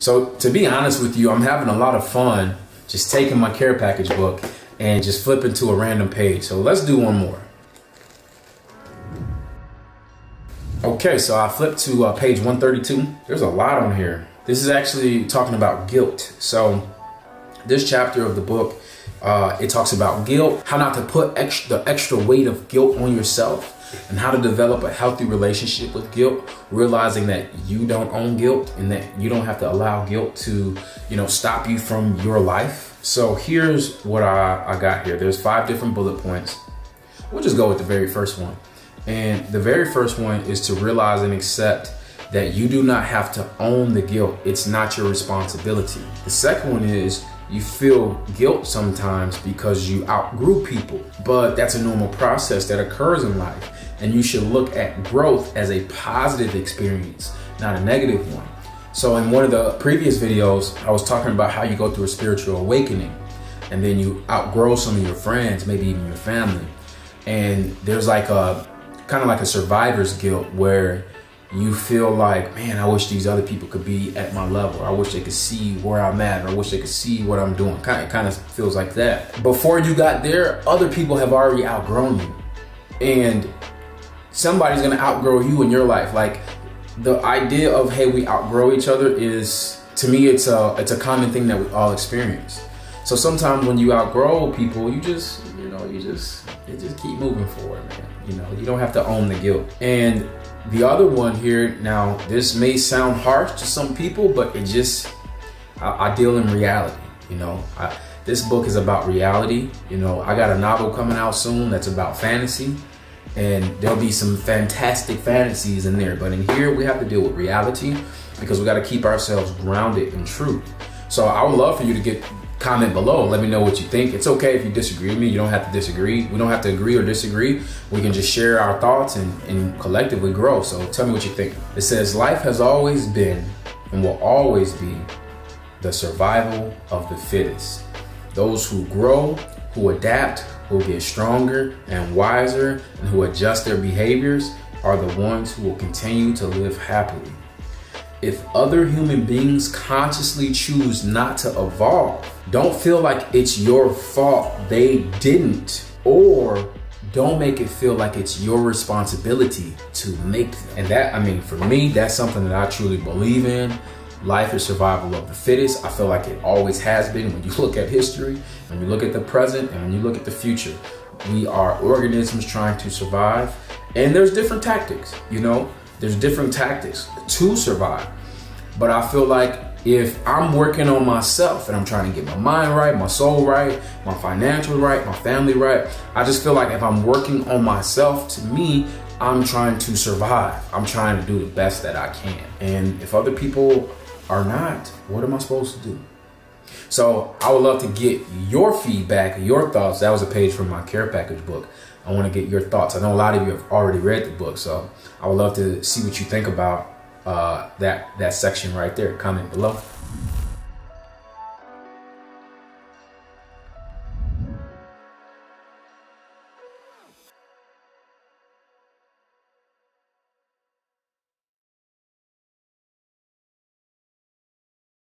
So to be honest with you, I'm having a lot of fun just taking my care package book and just flipping to a random page. So let's do one more. Okay, so I flipped to uh, page 132. There's a lot on here. This is actually talking about guilt. So this chapter of the book, uh, it talks about guilt, how not to put the extra weight of guilt on yourself and how to develop a healthy relationship with guilt, realizing that you don't own guilt and that you don't have to allow guilt to, you know, stop you from your life. So here's what I, I got here. There's five different bullet points. We'll just go with the very first one. And the very first one is to realize and accept that you do not have to own the guilt. It's not your responsibility. The second one is you feel guilt sometimes because you outgrew people, but that's a normal process that occurs in life. And you should look at growth as a positive experience, not a negative one. So, in one of the previous videos, I was talking about how you go through a spiritual awakening and then you outgrow some of your friends, maybe even your family. And there's like a kind of like a survivor's guilt where you feel like, man, I wish these other people could be at my level. I wish they could see where I'm at. Or I wish they could see what I'm doing. Kind of, kind of feels like that. Before you got there, other people have already outgrown you, and somebody's gonna outgrow you in your life. Like the idea of hey, we outgrow each other is to me, it's a it's a common thing that we all experience. So sometimes when you outgrow people, you just you know you just you just keep moving forward, man. You know you don't have to own the guilt and the other one here, now this may sound harsh to some people, but it just, I, I deal in reality, you know. I, this book is about reality. You know, I got a novel coming out soon that's about fantasy, and there'll be some fantastic fantasies in there. But in here, we have to deal with reality because we got to keep ourselves grounded in truth. So I would love for you to get comment below let me know what you think. It's okay if you disagree with me. You don't have to disagree. We don't have to agree or disagree. We can just share our thoughts and, and collectively grow. So tell me what you think. It says, Life has always been and will always be the survival of the fittest. Those who grow, who adapt, who get stronger and wiser, and who adjust their behaviors are the ones who will continue to live happily. If other human beings consciously choose not to evolve, don't feel like it's your fault they didn't, or don't make it feel like it's your responsibility to make them. And that, I mean, for me, that's something that I truly believe in. Life is survival of the fittest. I feel like it always has been when you look at history, when you look at the present, and when you look at the future. We are organisms trying to survive, and there's different tactics, you know? There's different tactics to survive. But I feel like if I'm working on myself and I'm trying to get my mind right, my soul right, my financial right, my family right, I just feel like if I'm working on myself, to me, I'm trying to survive. I'm trying to do the best that I can. And if other people are not, what am I supposed to do? So I would love to get your feedback, your thoughts. That was a page from my care package book. I want to get your thoughts. I know a lot of you have already read the book, so I would love to see what you think about uh, that that section right there. Comment below.